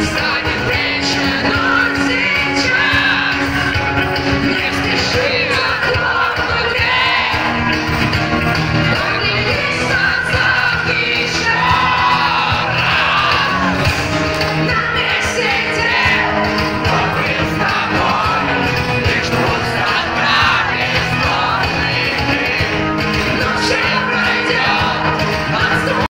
Stop.